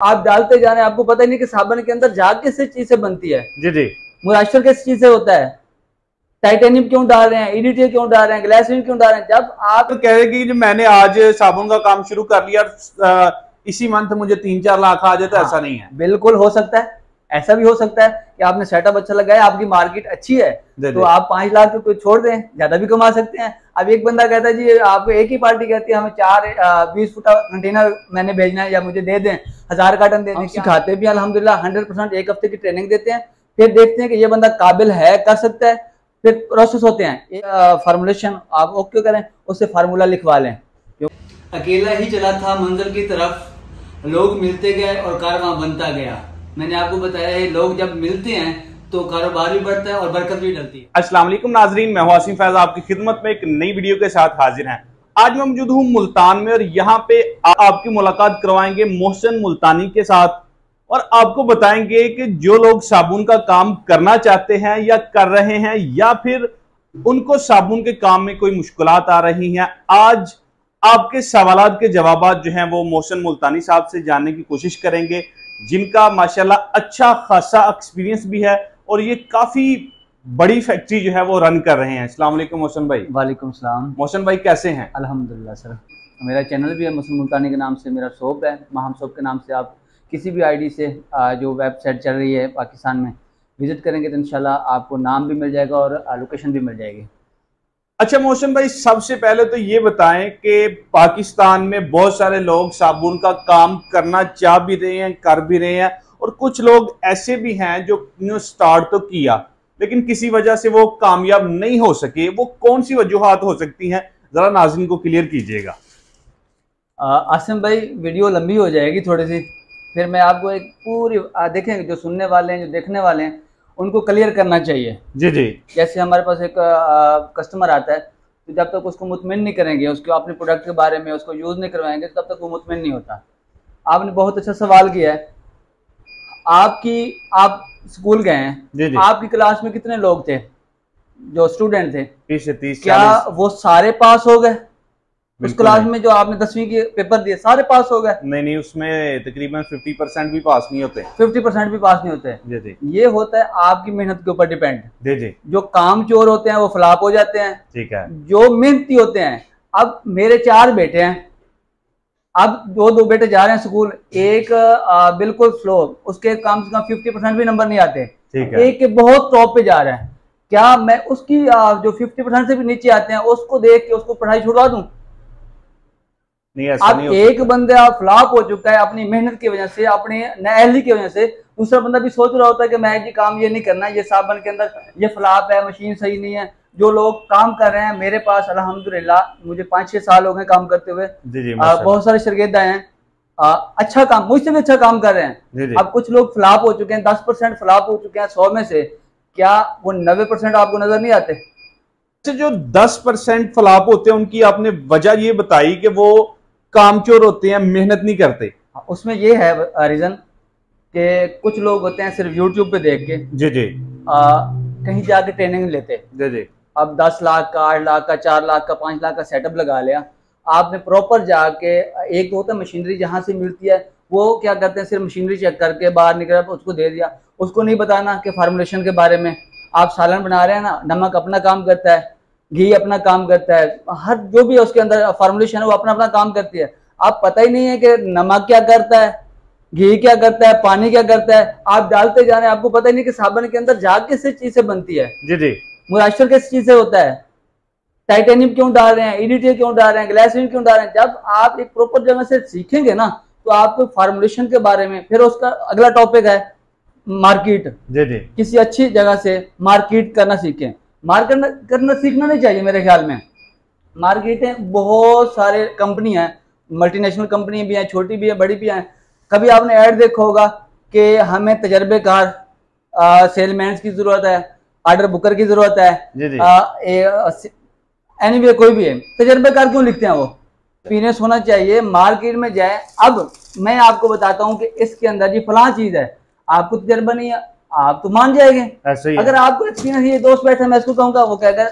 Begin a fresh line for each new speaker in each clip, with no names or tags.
आप डालते जा रहे हैं आपको पता ही नहीं कि साबुन के अंदर झाग किस चीज़ से बनती है।
जी जी।
मुराशर किस चीज़ से होता है? टाइटेनियम क्यों डाल रहे हैं? ईडीटी क्यों डाल रहे हैं? ग्लासिन क्यों डाल रहे हैं? जब आप
तो कह रहे कि मैंने आज साबुन का काम शुरू कर लिया और इसी मंथ मुझे तीन चार लाख आ जाए तो
हाँ,
ऐसा नहीं है।
बिल्कुल हो सकता है। ऐसा भी हो सकता है कि आपने सेटअप अच्छा लगाया आपकी मार्केट अच्छी है
दे
तो
दे।
आप पाँच लाख रुपए छोड़ दें ज़्यादा भी कमा सकते हैं। अब एक बंदा कहता है जी आपको एक ही पार्टी कहती है हमें चार बीस फुटा कंटेनर मैंने भेजना है या मुझे दे दें। हज़ार कार्टन दे दें सिखाते भी अल्हम्दुलिल्लाह हंड्रेड परसेंट एक हफ़्ते की ट्रेनिंग देते हैं फिर देखते हैं कि ये बंदा काबिल है कर सकता है फिर प्रोसेस होते हैं। फार्मूलेशन आप ओके करें? उससे फार्मूला लिखवा लें। अकेला ही चला था मंजिल की तरफ़ लोग मिलते गए और कारवां बनता गया। मैंने आपको बताया है लोग जब मिलते हैं तो कारोबार भी बढ़ता है और बरकत भी डलती है।
असला नाजरीन मैं हूँ आसिम फैज आपकी खिदमत में एक नई वीडियो के साथ हाजिर हैं। आज मैं मौजूद हूँ मुल्तान में और यहाँ पे आपकी मुलाकात करवाएँगे मोहसिन मुल्तानी के साथ और आपको बताएँगे कि जो लोग साबुन का काम करना चाहते हैं या कर रहे हैं या फिर उनको साबुन के काम में कोई मुश्किल आ रही हैं। आज आपके सवालात के जवाब जो हैं वो मोहसिन मुल्तानी साहब से जानने की कोशिश करेंगे, जिनका माशाल्लाह अच्छा खासा एक्सपीरियंस भी है और ये काफ़ी बड़ी फैक्ट्री जो है वो रन कर रहे हैं। अस्सलाम वालेकुम मोहसिन भाई।
वालेकुम सलाम।
मोहसिन भाई कैसे हैं?
अल्हम्दुलिल्लाह सर। मेरा चैनल भी है मुस्लिम मुल्तानी के नाम से मेरा शॉप है माहम शॉप के नाम से आप किसी भी आईडी से जो वेबसाइट चल रही है पाकिस्तान में विज़िट करेंगे तो इंशाल्लाह आपको नाम भी मिल जाएगा और लोकेशन भी मिल जाएगी।
अच्छा मोहसिन भाई सबसे पहले तो ये बताएँ कि पाकिस्तान में बहुत सारे लोग साबुन का काम करना चाह भी रहे हैं कर भी रहे हैं और कुछ लोग ऐसे भी हैं जो स्टार्ट तो किया लेकिन किसी वजह से वो कामयाब नहीं हो सके वो कौन सी वजूहत हो सकती हैं? जरा नाजिन को क्लियर कीजिएगा।
आसिम भाई वीडियो लंबी हो जाएगी थोड़ी सी फिर मैं आपको एक पूरी आ, देखें जो सुनने वाले हैं जो देखने वाले हैं उनको क्लियर करना चाहिए।
जी जी।
जैसे हमारे पास एक आ, कस्टमर आता है तो जब तक उसको मुतमिन नहीं करेंगे उसको अपने प्रोडक्ट के बारे में उसको यूज़ नहीं करवाएँगे तब तक वो मुतमिन नहीं होता। आपने बहुत अच्छा सवाल किया है। आपकी आप स्कूल गए हैं।
जी जी।
आपकी क्लास में कितने लोग थे? जो स्टूडेंट थे।
तीस से तीस
क्या वो सारे पास हो गए? उस क्लास में जो आपने दसवीं के पेपर दिए सारे पास हो गए?
नहीं नहीं उसमें तकरीबन फिफ्टी परसेंट भी पास नहीं होते।
फिफ्टी परसेंट भी पास नहीं होते।
जी जी।
ये होता है आपकी मेहनत के ऊपर डिपेंड
जी जी।
जो काम चोर होते हैं वो फ्लाप हो जाते हैं।
ठीक है।
जो मेहनती होते हैं। अब मेरे चार बेटे हैं। अब दो दो बेटे जा रहे हैं स्कूल एक आ, बिल्कुल स्लो उसके कम से कम फिफ्टी परसेंट भी नंबर नहीं आते।
ठीक है।
एक बहुत टॉप पे जा रहा है। क्या मैं उसकी आ, जो फिफ्टी परसेंट से भी नीचे आते हैं उसको देख के उसको पढ़ाई छुड़वा दूँ?
नहीं
अब
नहीं
एक बंदा फ्लॉप हो चुका है अपनी मेहनत की वजह से अपनी नहली की वजह से दूसरा बंदा भी सोच रहा होता है कि मैं ये काम ये नहीं करना ये साबन के अंदर ये फ्लॉप है मशीन सही नहीं है। जो लोग काम कर रहे हैं मेरे पास अल्हम्दुलिल्लाह मुझे पाँच छह साल हो गए काम करते हुए।
जी जी
आ, बहुत सारे शर्गेदा हैं। आ, अच्छा काम मुझसे भी अच्छा काम कर रहे हैं।
जी जी।
अब कुछ लोग फ्लॉप हो चुके हैं दस परसेंट फ्लॉप हो चुके हैं सौ में से। क्या वो नब्बे परसेंट आपको नज़र नहीं आते?
अच्छा जो 10 परसेंट फ्लॉप होते हैं उनकी आपने वजह ये बताई कि वो कामचोर होते हैं मेहनत नहीं करते।
उसमें ये है रीजन कि कुछ लोग होते हैं सिर्फ़ यूट्यूब पे देख के।
जी जी।
आ, कहीं जाके ट्रेनिंग लेते।
जी जी।
अब दस लाख का, आठ लाख का, चार लाख का, पाँच लाख का सेटअप लगा लिया। आपने प्रॉपर जाके एक तो होता है मशीनरी जहाँ से मिलती है, वो क्या करते हैं, सिर्फ़ मशीनरी चेक करके बाहर निकला उसको दे दिया। उसको नहीं बताना कि फार्मूलेशन के बारे में। आप सालन बना रहे हैं ना, नमक अपना काम करता है, घी अपना काम करता है, हर जो भी उसके अंदर फार्मूलेशन है, वो अपना अपना काम करती है। आप पता ही नहीं है कि नमक क्या करता है, घी क्या करता है, पानी क्या करता है। आप डालते जा रहे हैं, आपको पता ही नहीं कि साबन के अंदर झाग किस चीज़ से बनती है।
जी जी।
मुराशर किस चीज़ से होता है? टाइटेनियम क्यों डाल रहे हैं? ईडीटी क्यों डाल रहे हैं? ग्लासिन क्यों डाल रहे हैं? जब आप एक प्रॉपर जगह से सीखेंगे ना तो आपको फार्मूलेशन के बारे में फिर उसका अगला टॉपिक है मार्केट
जी जी।
किसी अच्छी जगह से मार्केट करना सीखें। मार्केट करना सीखना नहीं चाहिए मेरे ख्याल में। मार्केटें बहुत सारे कंपनी हैं। मल्टीनेशनल कंपनी भी हैं छोटी भी है बड़ी भी हैं। कभी आपने ऐड देखा होगा कि हमें तजर्बेकार सेलमैन की ज़रूरत है। आर्डर बुकर की ज़रूरत है।
जी जी।
एनी वे कोई भी है। तजर्बेकार क्यों लिखते हैं वो? एक्सपीरियंस होना चाहिए मार्केट में जाए। अब मैं आपको बताता हूँ कि इसके अंदर ये फलां चीज़ है। आपको तजर्बा नहीं है आप तो मान जाएँगे।
ऐसे ही
अगर आपको एक्सपीरियंस ये दोस्त बैठे मैं इसको कहूँगा वो कहेगा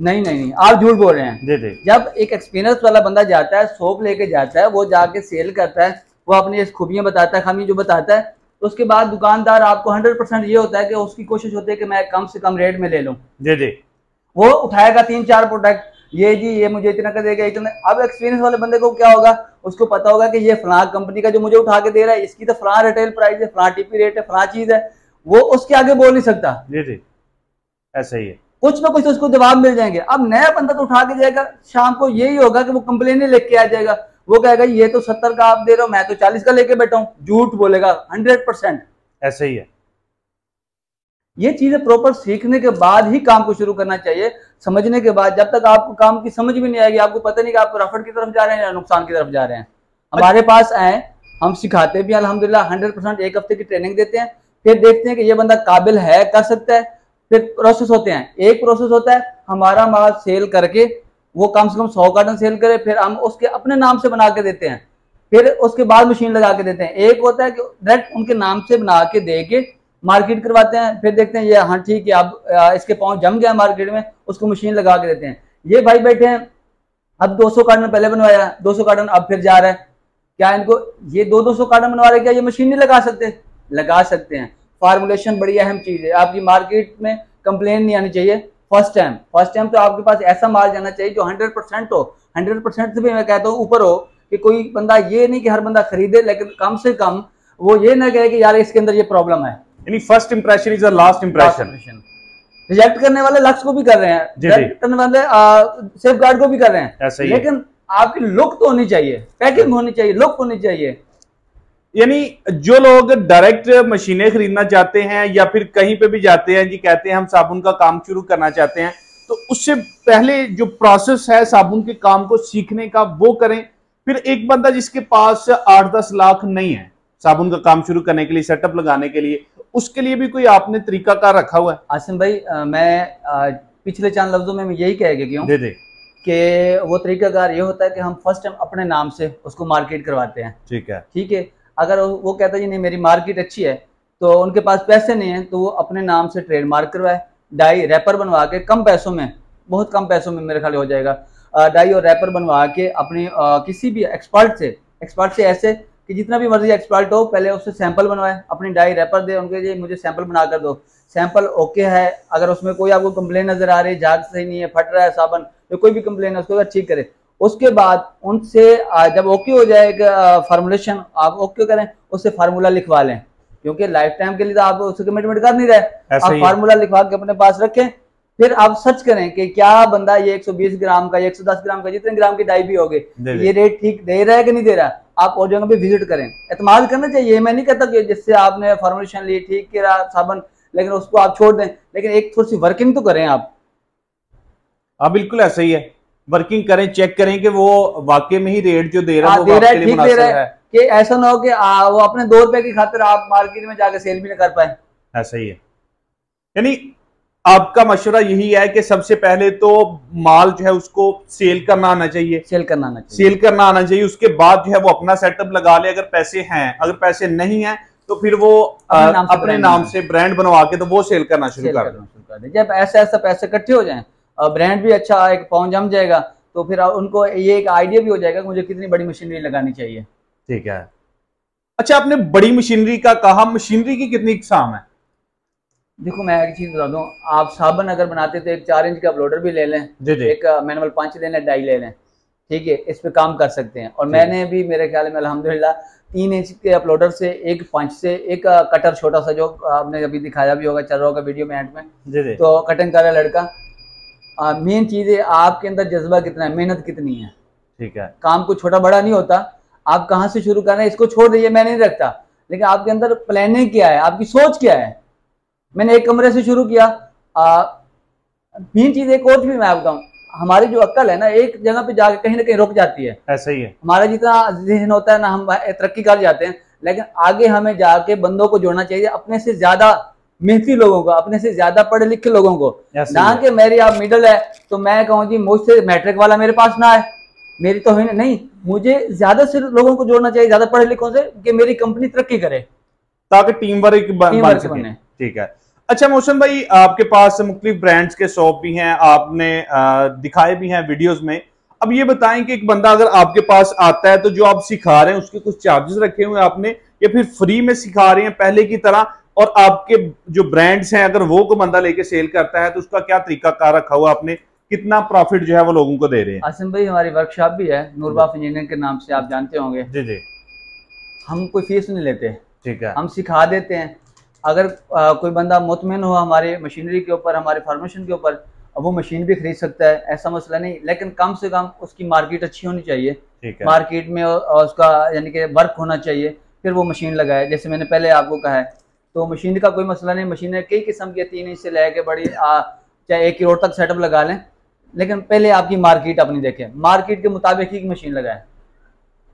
नहीं नहीं नहीं आप झूठ बोल रहे हैं।
जी जी।
जब एक एक्सपीरियंस वाला बंदा जाता है सोप लेके जाता है वो जाके सेल करता है वो अपनी खूबियाँ बताता है खामी जो बताता है तो उसके बाद दुकानदार आपको हंड्रेड परसेंट ये होता है कि उसकी कोशिश होती है कि मैं कम से कम रेट में ले लूँ।
जी जी।
वो उठाएगा तीन चार प्रोडक्ट ये जी ये मुझे इतना कर देगा इतना। अब एक्सपीरियंस वाले बंदे को क्या होगा? उसको पता होगा कि ये फलां कंपनी का जो मुझे उठा के दे रहा है इसकी तो फलां रिटेल प्राइस है फलां टीपी रेट है फलां चीज़ है। वो उसके आगे बोल नहीं सकता।
जी जी। ऐसा ही है।
कुछ ना कुछ तो उसको जवाब मिल जाएँगे। अब नया बंदा तो उठा के जाएगा शाम को यही होगा कि वो कंप्लेन लेके आ जाएगा। वो कहेगा ये तो सत्तर का आप दे रहे हो मैं तो चालीस का लेके बैठा हूँ। झूठ बोलेगा हंड्रेड परसेंट
ऐसा ही है।
ये चीज़ें प्रॉपर सीखने के बाद ही काम को शुरू करना चाहिए। समझने के बाद जब तक आपको काम की समझ भी नहीं आएगी आपको पता नहीं कि आप प्रॉफिट की तरफ़ जा रहे हैं या नुकसान की तरफ़ जा रहे हैं। हमारे पास आए हम सिखाते भी अलहमदिल्ला हंड्रेड परसेंट एक हफ़्ते की ट्रेनिंग देते हैं। फिर देखते हैं कि ये बंदा काबिल है कर सकता है। फिर प्रोसेस होते हैं। एक प्रोसेस होता है हमारा माल सेल करके वो कम से कम सौ कार्टन सेल करे, फिर हम उसके अपने नाम से बना के देते हैं। फिर उसके बाद मशीन लगा के देते हैं। एक होता है कि डायरेक्ट उनके नाम से बना के दे के मार्केट करवाते हैं। फिर देखते हैं ये हाँ ठीक है, अब इसके पाँव जम गया मार्केट में, उसको मशीन लगा के देते हैं। ये भाई बैठे हैं। अब 200 कार्टन पहले बनवाया 200 कार्टन अब फिर जा रहा है। क्या इनको, ये दो दो सौ कार्टन बनवा रहे क्या? ये मशीन नहीं लगा सकते। लगा सकते हैं। फार्मुलेशन बड़ी अहम चीज़ है। आपकी मार्केट में कंप्लेन नहीं आनी चाहिए। फ़र्स्ट टाइम फ़र्स्ट टाइम तो आपके पास ऐसा माल जाना चाहिए जो हंड्रेड परसेंट हो। हंड्रेड परसेंट से भी मैं कहता हूँ ऊपर हो कि कोई बंदा ये नहीं कि हर बंदा खरीदे लेकिन कम से कम वो ये ना कहे कि यार इसके अंदर ये प्रॉब्लम है।
यानी first impression is last impression
reject करने वाले लक्ष्य को भी कर रहे हैं। रिजेक्ट करने वाले सेफ़ गार्ड को भी कर रहे हैं। लेकिन आपकी लुक तो होनी चाहिए पैकिंग होनी चाहिए लुक होनी चाहिए।
यानी जो लोग डायरेक्ट मशीनें खरीदना चाहते हैं या फिर कहीं पे भी जाते हैं जी कहते हैं हम साबुन का काम शुरू करना चाहते हैं तो उससे पहले जो प्रोसेस है साबुन के काम को सीखने का वो करें। फिर एक बंदा जिसके पास आठ दस लाख नहीं है साबुन का काम शुरू करने के लिए सेटअप लगाने के लिए उसके लिए भी कोई आपने तरीका कार रखा हुआ है?
आसिम भाई आ, मैं आ, पिछले चाँद लफ्जों में यही कह गया दे दे। कि वो तरीकाकार ये होता है कि हम फ़र्स्ट टाइम अपने नाम से उसको मार्केट करवाते हैं।
ठीक है।
ठीक है? अगर वो कहता है, जी नहीं, मेरी मार्केट अच्छी है तो उनके पास पैसे नहीं है तो वो अपने नाम से ट्रेडमार्क करवाए। डाई रैपर बनवा के कम पैसों में, बहुत कम पैसों में मेरे ख्याल हो जाएगा। डाई और रैपर बनवा के अपनी किसी भी एक्सपर्ट से एक्सपर्ट से ऐसे कि जितना भी मर्ज़ी एक्सपर्ट हो, पहले उससे सैंपल बनवाए। अपनी डाई रैपर दे, उनके लिए मुझे सैंपल बना कर दो। सैंपल ओके है, अगर उसमें कोई आपको कंप्लेन नज़र आ रही है जाग सही नहीं है, फट रहा है साबन तो कोई भी कंप्लेन है, उसको ठीक करे उसके बाद उनसे जब ओके हो जाएगा फार्मूलेशन आप ओके करें उससे फार्मूला लिखवा लें। क्योंकि लाइफ टाइम के लिए तो आप उससे कमिटमेंट कर नहीं रहे। आप फार्मूला लिखवा के अपने पास रखें। फिर आप सर्च करें कि क्या बंदा ये 120 ग्राम का 110 ग्राम का जितने ग्राम की डाई भी हो होगी ये रेट ठीक दे रहा है कि नहीं दे रहा? आप और जगह पे विज़िट करें। एतमाद करना चाहिए मैं नहीं कहता कि जिससे आपने फॉर्मुलेशन ली ठीक किया साबन लेकिन उसको आप छोड़ दें। लेकिन एक थोड़ी सी वर्किंग तो करें आप।
हाँ बिल्कुल ऐसा ही है। वर्किंग करें चेक करें कि वो वाकई में ही रेट जो दे रहा
हाँ, है ठीक दे रहा है कि ऐसा ना हो कि आ, वो अपने दो रुपए की खातिर आप मार्केट में जाकर सेल भी ना कर पाए।
ऐसा ही है। यानी आपका मशवरा यही है कि सबसे पहले तो माल जो है उसको सेल करना आना चाहिए।
सेल करना आना चाहिए।
सेल करना आना चाहिए उसके बाद जो है वो अपना सेटअप लगा ले अगर पैसे हैं। अगर पैसे नहीं है तो फिर वो अपने नाम से, अपने नाम से ब्रांड बनवा के तो वो सेल करना शुरू कर
जब ऐसे ऐसा पैसे इकट्ठे हो जाए ब्रांड भी अच्छा एक पाउंड जम जाएगा तो फिर उनको ये एक आइडिया भी हो जाएगा कि मुझे कितनी बड़ी मशीनरी लगानी चाहिए।
ठीक है। अच्छा आपने बड़ी मशीनरी का कहा मशीनरी की कितनी इकसाम है?
देखो मैं एक चीज़ बता दूँ आप साबन अगर बनाते तो एक चार इंच का अपलोडर भी ले लें
जी जी।
एक मैनुअल पाँच ले लें डाई ले लें ठीक है इस पे काम कर सकते हैं। और मैंने भी मेरे ख्याल में अलहमदिल्ला तीन इंच के अपलोडर से एक पंच से एक कटर छोटा सा जो आपने अभी दिखाया भी होगा चल रहा होगा वीडियो में एंड में।
जी जी।
तो कटिंग कर रहा लड़का। मेन चीज़ है आपके अंदर जज्बा कितना है मेहनत कितनी है?
ठीक है।
काम को छोटा बड़ा नहीं होता। आप कहाँ से शुरू कर रहे हैं इसको छोड़ दीजिए मैं नहीं रखता। लेकिन आपके अंदर प्लानिंग क्या है आपकी सोच क्या है? मैंने एक कमरे से शुरू किया। मेन चीज़ एक और भी मैं आपका हमारी जो अक्ल है ना एक जगह पे जाके कहीं ना कहीं रुक जाती है।
ऐसा ही है।
हमारा जितना जहन होता है ना हम तरक्की कर जाते हैं। लेकिन आगे हमें जाके बंदों को जोड़ना चाहिए अपने से ज़्यादा मेहनती लोगों को अपने से ज़्यादा पढ़े लिखे लोगों को। ना कि मेरी आप मिडल है तो मैं कहूँ जी मुझसे मैट्रिक वाला मेरे पास ना है मेरी तो है नहीं मुझे ज़्यादा से लोगों को जोड़ना चाहिए ज़्यादा पढ़े लिखों से कि मेरी कंपनी तरक्की करे।
ताकि टीम वर्क बने ठीक है। अच्छा मोशन भाई आपके पास मुख्तलिफ़ ब्रांड्स के शॉप भी हैं आपने दिखाए भी हैं वीडियोस में। अब ये बताएँ कि एक बंदा अगर आपके पास आता है तो जो आप सिखा रहे हैं उसके कुछ चार्जेस रखे हुए आपने या फिर फ्री में सिखा रहे हैं पहले की तरह और आपके जो ब्रांड्स हैं अगर वो को बंदा लेके सेल करता है तो उसका क्या तरीका कार रखा हुआ आपने? कितना प्रॉफिट जो है वो लोगों को दे रहे हैं?
आसिम भाई हमारी वर्कशॉप भी है नूरबाफ इंजीनियरिंग के नाम से आप जानते होंगे।
जी जी।
हम कोई फ़ीस नहीं लेते।
ठीक है।
हम सिखा देते हैं। अगर आ, कोई बंदा मुतमिन हो हमारे मशीनरी के ऊपर हमारे फार्मेशन के ऊपर अब वो मशीन भी खरीद सकता है ऐसा मसला नहीं। लेकिन कम से कम उसकी मार्केट अच्छी होनी चाहिए।
ठीक है।
मार्केट में उसका यानी कि वर्क होना चाहिए फिर वो मशीन लगाए। जैसे मैंने पहले आपको कहा है तो मशीन का कोई मसला नहीं मशीनें कई किस्म की तीन इंच से लेके बड़ी चाहे एक करोड़ तक सेटअप लगा लें लेकिन पहले आपकी मार्केट अपनी देखें। मार्केट के मुताबिक ही मशीन लगाए।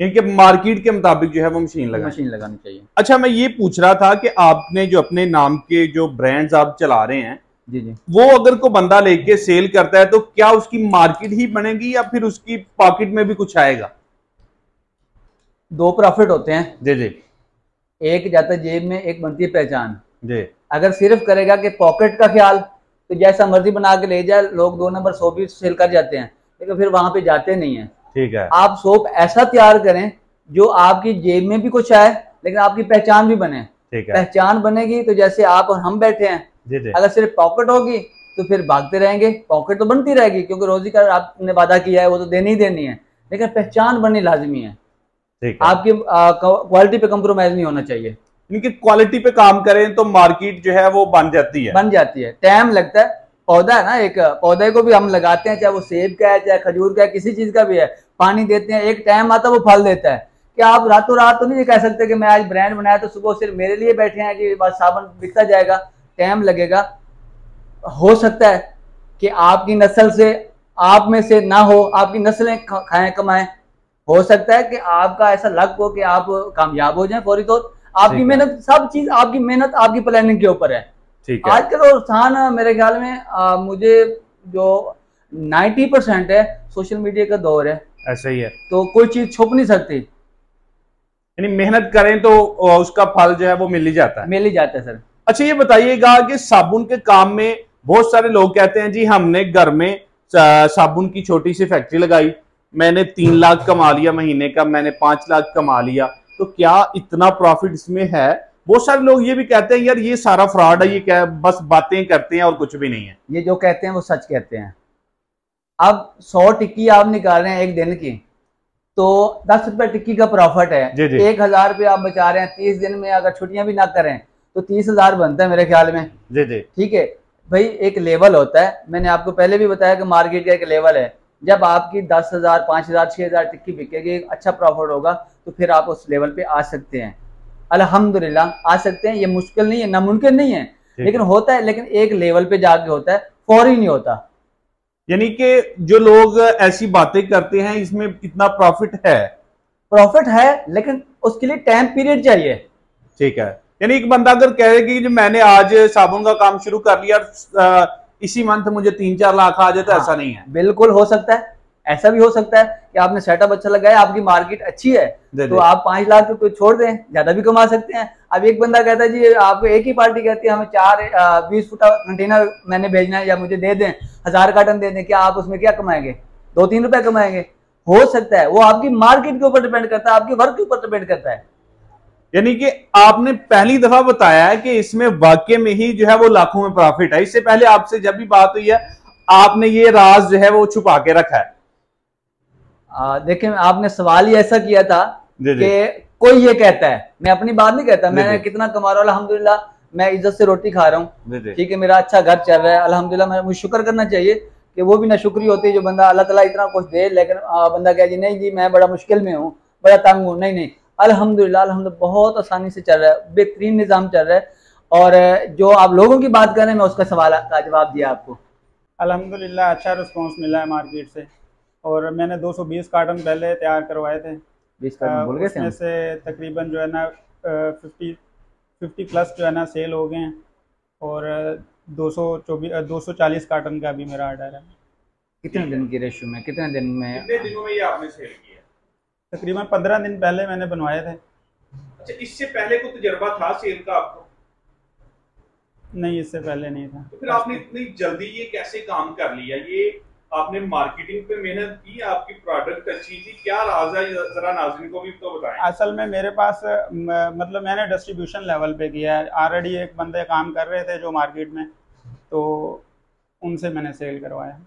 क्योंकि मार्केट के मुताबिक जो है वो मशीन लगा
मशीन लगानी चाहिए।
अच्छा मैं ये पूछ रहा था कि आपने जो अपने नाम के जो ब्रांड्स आप चला रहे हैं
जी जी।
वो अगर को बंदा लेके सेल करता है तो क्या उसकी मार्केट ही बनेगी या फिर उसकी पॉकेट में भी कुछ आएगा?
दो प्रॉफिट होते हैं।
जी जी।
एक जाता है जेब में एक बनती है पहचान।
जी।
अगर सिर्फ़ करेगा कि पॉकेट का ख्याल तो जैसा मर्ज़ी बना के ले जाए लोग दो नंबर सोप भी सेल कर जाते हैं लेकिन फिर वहाँ पे जाते नहीं है।
ठीक है।
आप सोप ऐसा तैयार करें जो आपकी जेब में भी कुछ आए लेकिन आपकी पहचान भी बने।
ठीक है।
पहचान बनेगी तो जैसे आप और हम बैठे हैं।
जी जी।
अगर सिर्फ़ पॉकेट होगी तो फिर भागते रहेंगे। पॉकेट तो बनती रहेगी क्योंकि रोजी का आपने वादा किया है वो तो देनी ही देनी है। लेकिन पहचान बननी लाजमी है।
है
आपकी क्वालिटी पे कंप्रोमाइज नहीं होना चाहिए।
इनकी क्वालिटी पे काम करें तो मार्केट जो है वो बन जाती है।
बन जाती है। टाइम लगता है। पौधा है ना एक पौधे को भी हम लगाते हैं चाहे वो सेब का है चाहे खजूर का है किसी चीज़ का भी है पानी देते हैं एक टाइम आता है वो फल देता है। क्या आप रातों रात तो नहीं कह सकते कि मैं आज ब्रांड बनाया तो सुबह सिर्फ़ मेरे लिए बैठे हैं कि बस साबुन बिकता जाएगा। टाइम लगेगा। हो सकता है कि आपकी नस्ल से आप में से ना हो आपकी नस्लें खाएँ कमाएँ। हो सकता है कि आपका ऐसा लक हो कि आप कामयाब हो जाए फौरी तौर। आपकी मेहनत सब चीज़ आपकी मेहनत आपकी प्लानिंग के ऊपर है।
ठीक है।
आजकल और स्थान मेरे ख्याल में आ, मुझे जो 90 परसेंट है सोशल मीडिया का दौर है।
ऐसा ही है।
तो कोई चीज़ छुप नहीं सकती।
यानी मेहनत करें तो उसका फल जो है वो मिल ही जाता है।
मिल ही जाता है सर।
अच्छा ये बताइएगा कि साबुन के काम में बहुत सारे लोग कहते हैं जी हमने घर में साबुन की छोटी सी फैक्ट्री लगाई। मैंने तीन लाख कमा लिया महीने का मैंने पाँच लाख कमा लिया। तो क्या इतना प्रॉफिट इसमें है? बहुत सारे लोग ये भी कहते हैं यार ये सारा फ्रॉड है ये क्या बस बातें करते हैं और कुछ भी नहीं है।
ये जो कहते हैं वो सच कहते हैं। अब सौ टिक्की आप निकाल रहे हैं एक दिन की तो दस रुपए टिक्की का प्रॉफिट है।
जी जी।
एक हज़ार रुपये आप बचा रहे हैं तीस दिन में अगर छुट्टियाँ भी ना करें तो तीस हज़ार बनता है मेरे ख्याल में।
जी जी।
ठीक है? भाई एक लेवल होता है। मैंने आपको पहले भी बताया कि मार्केट का एक लेवल है। जब आपकी दस हज़ार पाँच हज़ार छह हज़ार टिक्की बिकेगी अच्छा प्रॉफिट होगा तो फिर आप उस लेवल पे आ सकते हैं। अल्हम्दुलिल्लाह आ सकते हैं ये मुश्किल नहीं है नामुमकिन नहीं है लेकिन होता है लेकिन एक लेवल पे जाके होता है फौरी नहीं होता।
यानी कि जो लोग ऐसी बातें करते हैं इसमें कितना प्रॉफिट है?
प्रॉफिट है लेकिन उसके लिए टाइम पीरियड चाहिए।
ठीक है। यानी एक बंदा अगर कहे कि मैंने आज साबुन का काम शुरू कर लिया इसी मंथ मुझे तीन चार लाख आ जाए तो हाँ, ऐसा नहीं है।
बिल्कुल हो सकता है ऐसा भी हो सकता है कि आपने सेटअप अच्छा लगाया आपकी मार्केट अच्छी है तो आप पाँच लाख रुपए छोड़ दें ज़्यादा भी कमा सकते हैं। अब एक बंदा कहता है जी आपको एक ही पार्टी कहती है हमें चार बीस फुटा कंटेनर मैंने भेजना है या मुझे दे दें हज़ार कार्टन दे दें क्या आप उसमें क्या कमाएँगे? दो तीन रुपए कमाएँगे। हो सकता है वो आपकी मार्केट के ऊपर डिपेंड करता है आपके वर्क के ऊपर डिपेंड करता है।
यानी कि आपने पहली दफ़ा बताया है कि इसमें वाक्य में ही जो है वो लाखों में प्रॉफिट है। इससे पहले आपसे जब भी बात हुई है आपने ये राज जो है वो छुपा के रखा है।
देखिए आपने सवाल ही ऐसा किया था कि कोई ये कहता है। मैं अपनी बात नहीं कहता मैं कितना कमा रहा हूँ अलहमदुल्ला मैं इज़्ज़त से रोटी खा रहा हूँ। ठीक है मेरा अच्छा घर चल रहा है अलहमदुल्ला मैं मुझे शुक्र करना चाहिए कि वो भी ना शुक्री होती है जो बंदा अल्लाह ताला इतना कुछ दे लेकिन बंदा कह जी नहीं जी मैं बड़ा मुश्किल में हूँ बड़ा तंग हूँ। नहीं नहीं अल्हम्दुलिल्लाह अल्हम्दुलिल्लाह बहुत आसानी से चल रहा है बेहतरीन निज़ाम चल रहा है। और जो आप लोगों की बात कर रहे हैं मैं उसका सवाल का जवाब दिया आपको।
अल्हम्दुलिल्लाह अच्छा रिस्पांस मिला है मार्केट से। और मैंने 220 कार्टन पहले तैयार करवाए थे। उसमें से तकरीबन जो है ना फिफ्टी फिफ्टी प्लस जो है ना सेल हो गए हैं। और दो सौ चौबीस दो सौ चालीस कार्टन का भी मेरा ऑर्डर है।
कितने दिन की रेशो में कितने दिन में
कितने दिनों में ये आपने सेल किया?
तकरीबन पंद्रह दिन पहले मैंने बनवाए थे।
अच्छा इससे पहले को तजर्बा था सेल का आपको?
नहीं इससे पहले नहीं था।
तो फिर आपने इतनी जल्दी ये कैसे काम कर लिया? ये आपने मार्केटिंग पे मेहनत की आपकी प्रोडक्ट अच्छी थी क्या राज है? जरा नाजरीन को भी तो बताएँ।
असल में मेरे पास मतलब मैंने डिस्ट्रीब्यूशन लेवल पे किया है। ऑलरेडी एक बंदे काम कर रहे थे जो मार्केट में तो उनसे मैंने सेल करवाया।